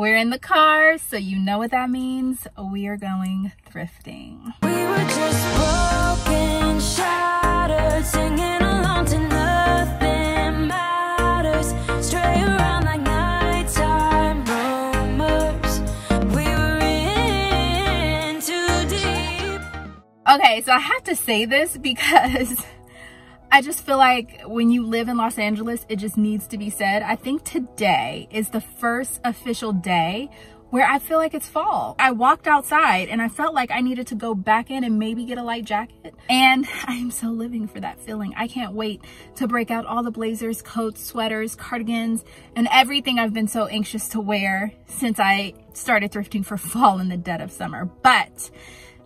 We're in the car, so you know what that means. We are going thrifting. We were just broken, shattered, singing along to nothing matters. Stray around like nighttime rumors. We were in too deep. Okay, so I have to say this because I just feel like when you live in Los Angeles, it just needs to be said. I think today is the first official day where I feel like it's fall. I walked outside and I felt like I needed to go back in and maybe get a light jacket. And I am so living for that feeling. I can't wait to break out all the blazers, coats, sweaters, cardigans, and everything I've been so anxious to wear since I started thrifting for fall in the dead of summer. But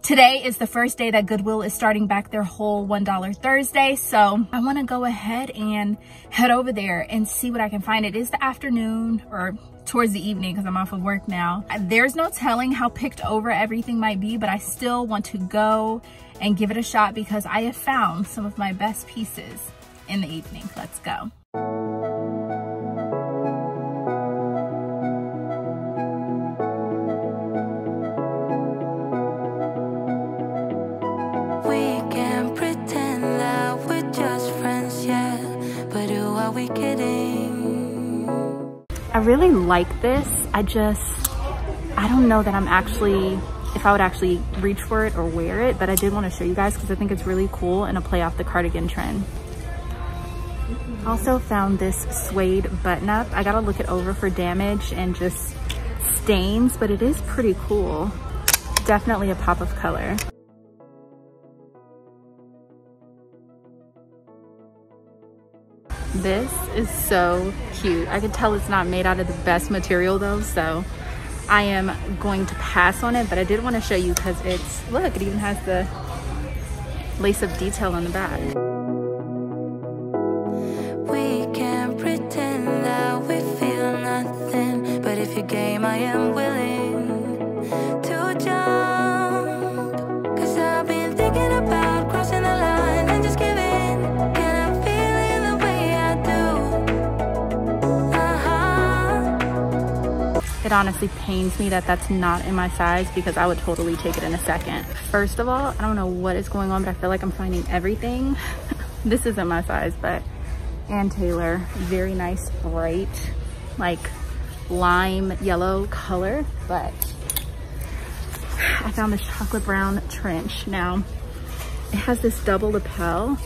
Today is the first day that Goodwill is starting back their whole $1 Thursday. So I want to go ahead and head over there and see what I can find. It is the afternoon or towards the evening because I'm off of work now. There's no telling how picked over everything might be, but I still want to go and give it a shot because I have found some of my best pieces in the evening. Let's go. We kidding? I really like this. I just, I don't know that I'm actually, if I would actually reach for it or wear it, but I did want to show you guys because I think it's really cool and a play off the cardigan trend. Also found this suede button up. I gotta look it over for damage and just stains, but it is pretty cool. Definitely a pop of color. This is so cute. I can tell it's not made out of the best material though, so I am going to pass on it, but I did want to show you because it's, look, it even has the lace-up detail on the back. We can pretend that we feel nothing. But if you're game, I am willing honestly pains me that that's not in my size because I would totally take it in a second. First of all, I don't know what is going on, but I feel like I'm finding everything. this isn't my size, but Ann Taylor, very nice, bright, like lime yellow color, but I found this chocolate brown trench. Now, it has this double lapel,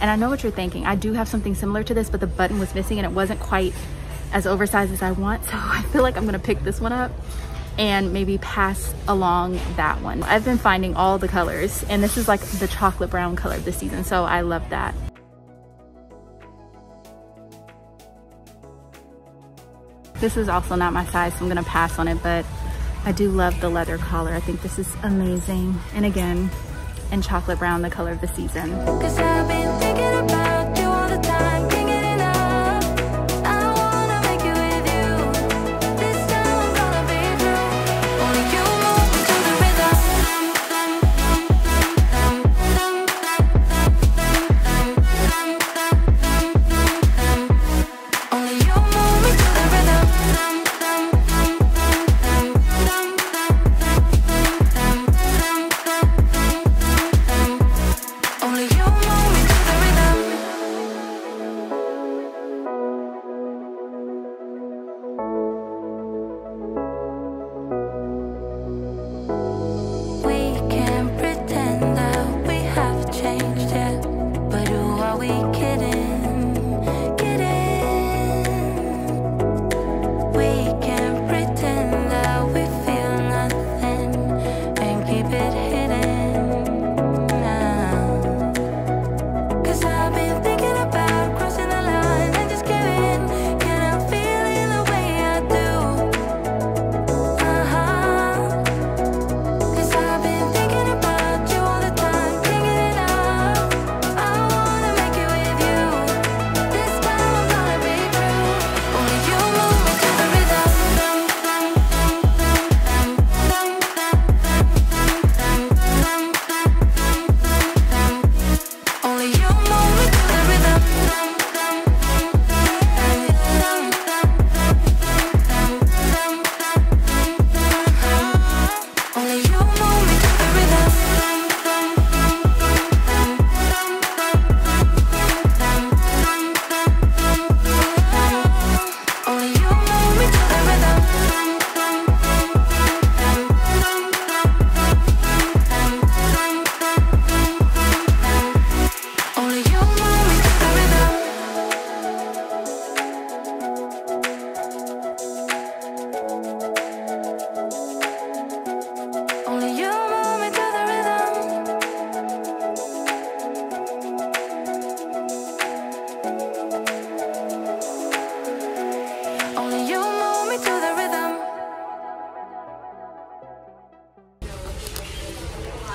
and I know what you're thinking. I do have something similar to this, but the button was missing and it wasn't quite as oversized as I want. So I feel like I'm gonna pick this one up and maybe pass along that one. I've been finding all the colors and this is like the chocolate brown color of the season. So I love that. This is also not my size, so I'm gonna pass on it, but I do love the leather collar. I think this is amazing. And again, in chocolate brown, the color of the season.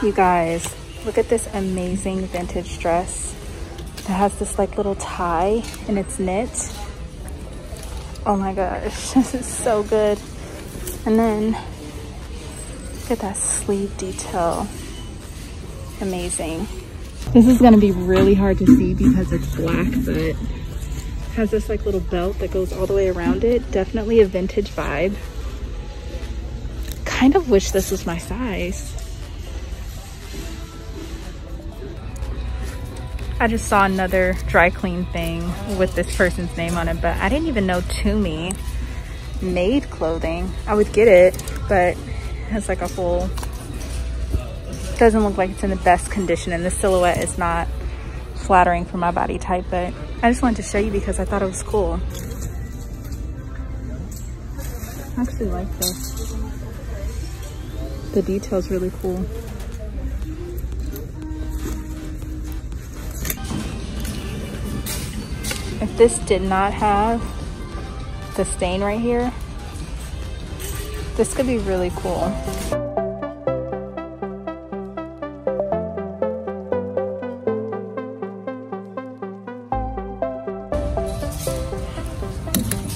You guys, look at this amazing vintage dress that has this like little tie and it's knit. Oh my gosh, this is so good. And then look at that sleeve detail. Amazing. This is gonna be really hard to see because it's black, but has this like little belt that goes all the way around it. Definitely a vintage vibe. Kind of wish this was my size. I just saw another dry clean thing with this person's name on it, but I didn't even know Tumi made clothing. I would get it, but it's like a whole, doesn't look like it's in the best condition and the silhouette is not flattering for my body type, but I just wanted to show you because I thought it was cool. I actually like this. The detail's really cool. If this did not have the stain right here, this could be really cool.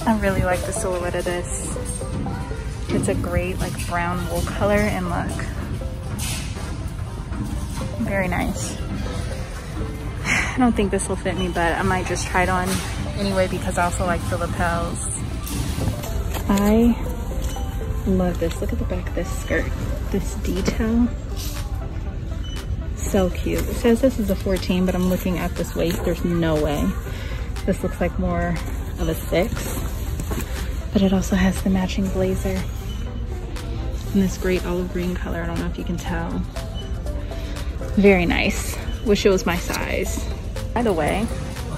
I really like the silhouette of this. It's a great like brown wool color and look. Very nice. I don't think this will fit me, but I might just try it on anyway because I also like the lapels. I love this. Look at the back of this skirt. This detail. So cute. It says this is a 14, but I'm looking at this waist. There's no way. This looks like more of a six but it also has the matching blazer in this great olive green color. I don't know if you can tell. Very nice. Wish it was my size. By the way,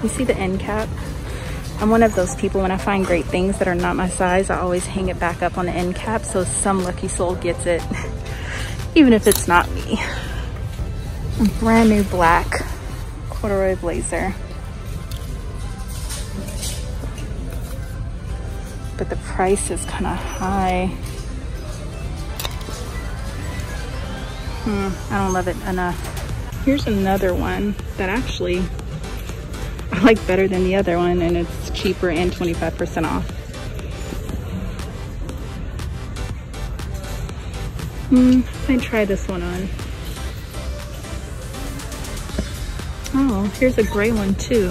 you see the end cap? I'm one of those people when I find great things that are not my size, I always hang it back up on the end cap so some lucky soul gets it, even if it's not me. Brand new black corduroy blazer. but the price is kind of high. Hmm, I don't love it enough. Here's another one that actually I like better than the other one and it's cheaper and 25% off. Hmm, I try this one on. Oh, here's a gray one too.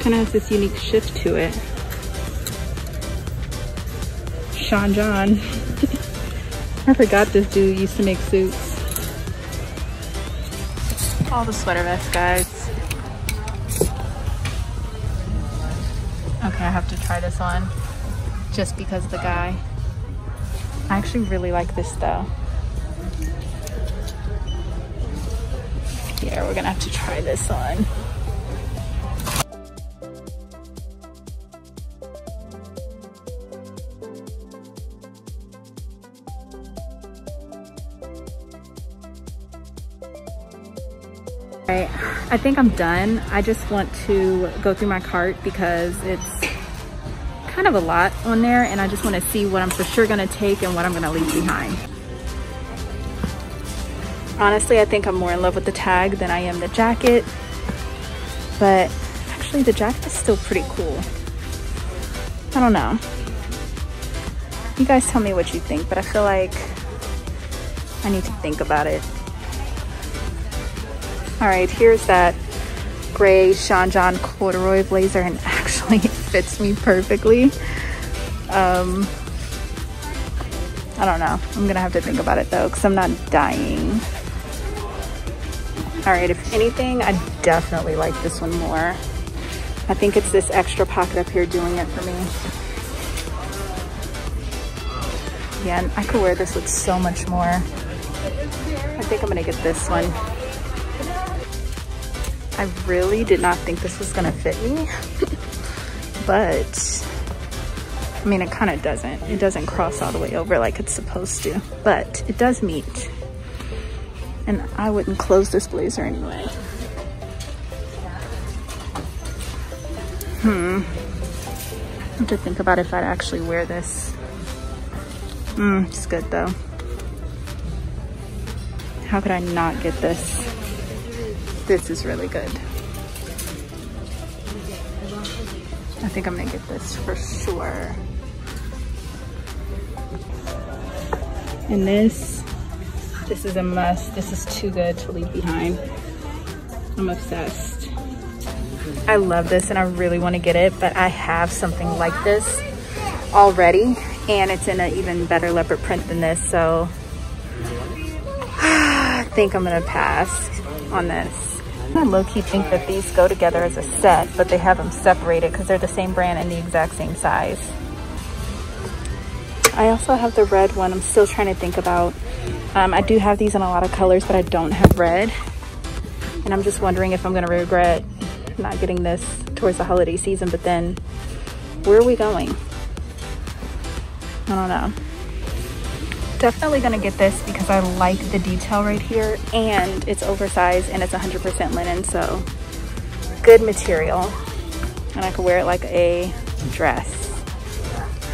Kind of has this unique shift to it. Sean John. I forgot this dude used to make suits. All the sweater vests, guys. Okay, I have to try this on just because the guy. I actually really like this though. Yeah, we're gonna have to try this on. I think I'm done. I just want to go through my cart because it's kind of a lot on there and I just want to see what I'm for sure going to take and what I'm going to leave behind. Honestly, I think I'm more in love with the tag than I am the jacket, but actually the jacket is still pretty cool. I don't know. You guys tell me what you think, but I feel like I need to think about it. All right, here's that gray Sean John corduroy blazer and actually it fits me perfectly. Um, I don't know. I'm gonna have to think about it though because I'm not dying. All right, if anything, I definitely like this one more. I think it's this extra pocket up here doing it for me. Yeah, I could wear this with so much more. I think I'm gonna get this one. I really did not think this was gonna fit me, but I mean, it kind of doesn't. It doesn't cross all the way over like it's supposed to, but it does meet. And I wouldn't close this blazer anyway. Hmm. I have to think about if I'd actually wear this. Hmm, it's good though. How could I not get this? This is really good. I think I'm gonna get this for sure. And this, this is a must. This is too good to leave behind. I'm obsessed. I love this and I really wanna get it, but I have something like this already and it's in an even better leopard print than this, so I think I'm gonna pass on this. I low-key think that these go together as a set, but they have them separated because they're the same brand and the exact same size. I also have the red one I'm still trying to think about. Um, I do have these in a lot of colors, but I don't have red. And I'm just wondering if I'm gonna regret not getting this towards the holiday season, but then where are we going? I don't know. Definitely gonna get this because I like the detail right here and it's oversized and it's 100% linen, so good material. And I could wear it like a dress.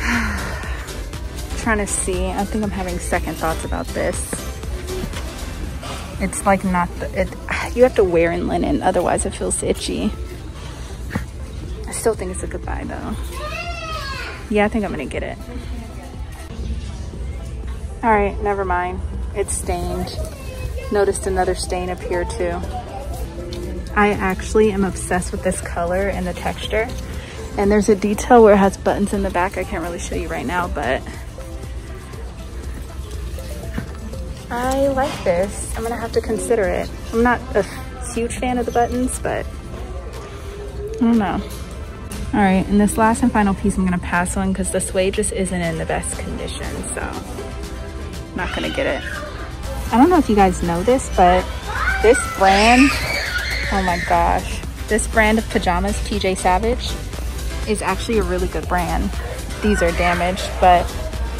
trying to see, I think I'm having second thoughts about this. It's like not, the, it, you have to wear in linen, otherwise it feels itchy. I still think it's a good buy though. Yeah, I think I'm gonna get it. All right, never mind. It's stained. Noticed another stain up here too. I actually am obsessed with this color and the texture. And there's a detail where it has buttons in the back. I can't really show you right now, but I like this. I'm gonna have to consider it. I'm not a huge fan of the buttons, but I don't know. All right, and this last and final piece I'm gonna pass on because the suede just isn't in the best condition, so not gonna get it. I don't know if you guys know this, but this brand, oh my gosh, this brand of pajamas, PJ Salvage, is actually a really good brand. These are damaged, but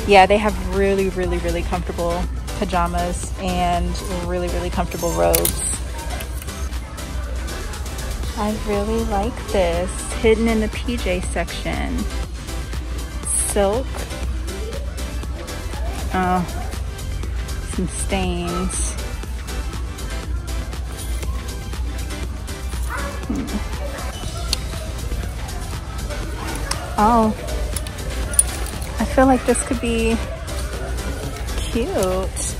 yeah, they have really, really, really comfortable pajamas and really, really comfortable robes. I really like this. Hidden in the PJ section. Silk. Oh, some stains. Hmm. Oh, I feel like this could be cute.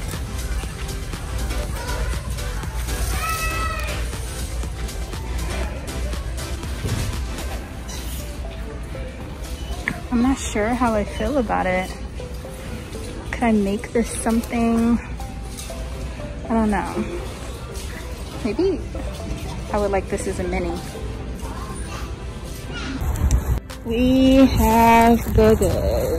I'm not sure how I feel about it I make this something? I don't know. Maybe I would like this as a mini. We have goods.